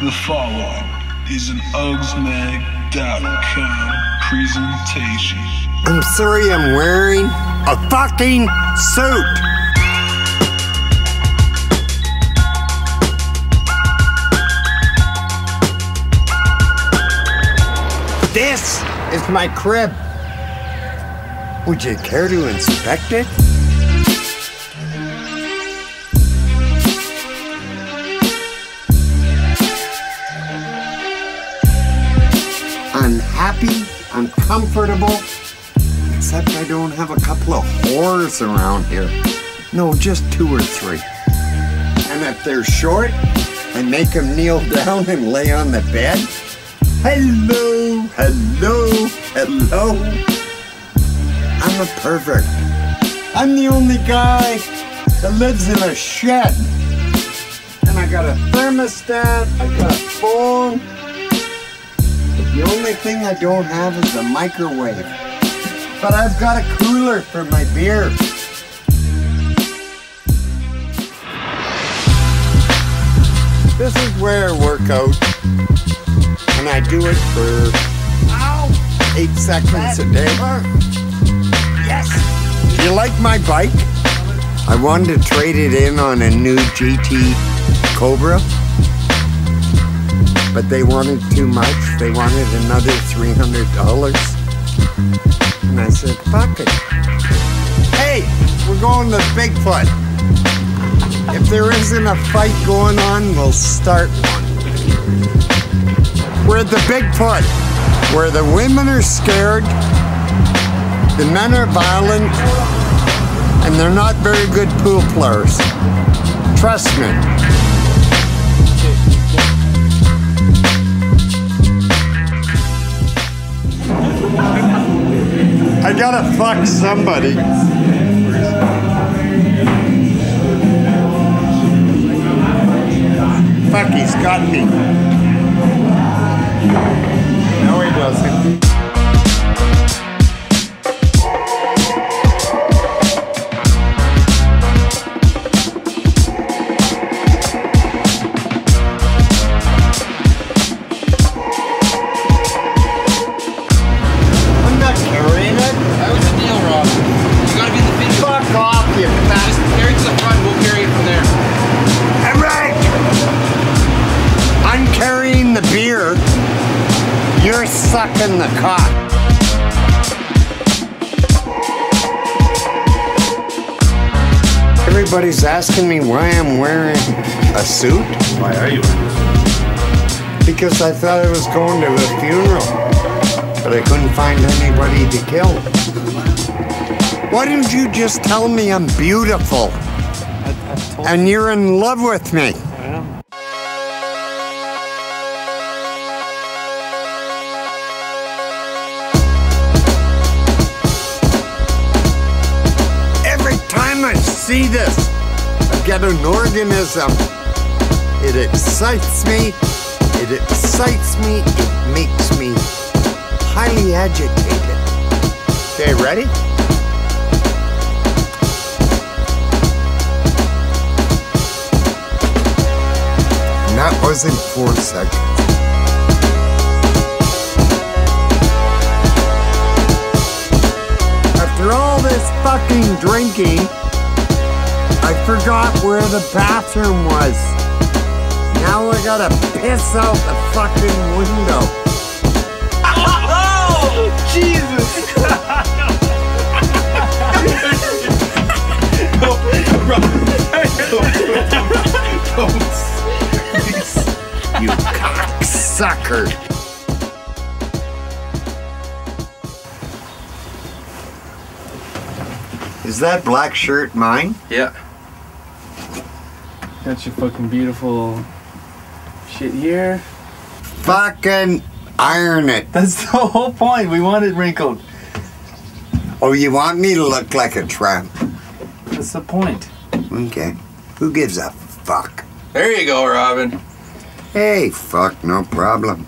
The following is an UGSMag.com presentation. I'm sorry I'm wearing a fucking suit. This is my crib. Would you care to inspect it? Happy, I'm comfortable, except I don't have a couple of whores around here. No, just two or three. And if they're short, I make them kneel down and lay on the bed. Hello, hello, hello. I'm a pervert. I'm the only guy that lives in a shed. And I got a thermostat, I got a phone. The only thing I don't have is a microwave. But I've got a cooler for my beer. This is where I work out. And I do it for ow, eight seconds a day. Yes. Do you like my bike? I wanted to trade it in on a new GT Cobra but they wanted too much. They wanted another $300. And I said, fuck it. Hey, we're going to Bigfoot. If there isn't a fight going on, we'll start one. We're at the Bigfoot, where the women are scared, the men are violent, and they're not very good pool players. Trust me. I gotta fuck somebody. Fuck, he's got me. No, he doesn't. The cock. Everybody's asking me why I'm wearing a suit Why are you because I thought I was going to a funeral, but I couldn't find anybody to kill. Why didn't you just tell me I'm beautiful and you're in love with me? Every see this, I get an organism. It excites me. It excites me. It makes me highly agitated. Okay, ready? That wasn't four seconds. After all this fucking drinking, I forgot where the bathroom was. Now I gotta piss out the fucking window. Oh, oh Jesus! You cocksucker. Is that black shirt mine? Yeah. Got your fucking beautiful shit here. Fucking iron it. That's the whole point. We want it wrinkled. Oh, you want me to look like a tramp? That's the point. Okay. Who gives a fuck? There you go, Robin. Hey, fuck, no problem.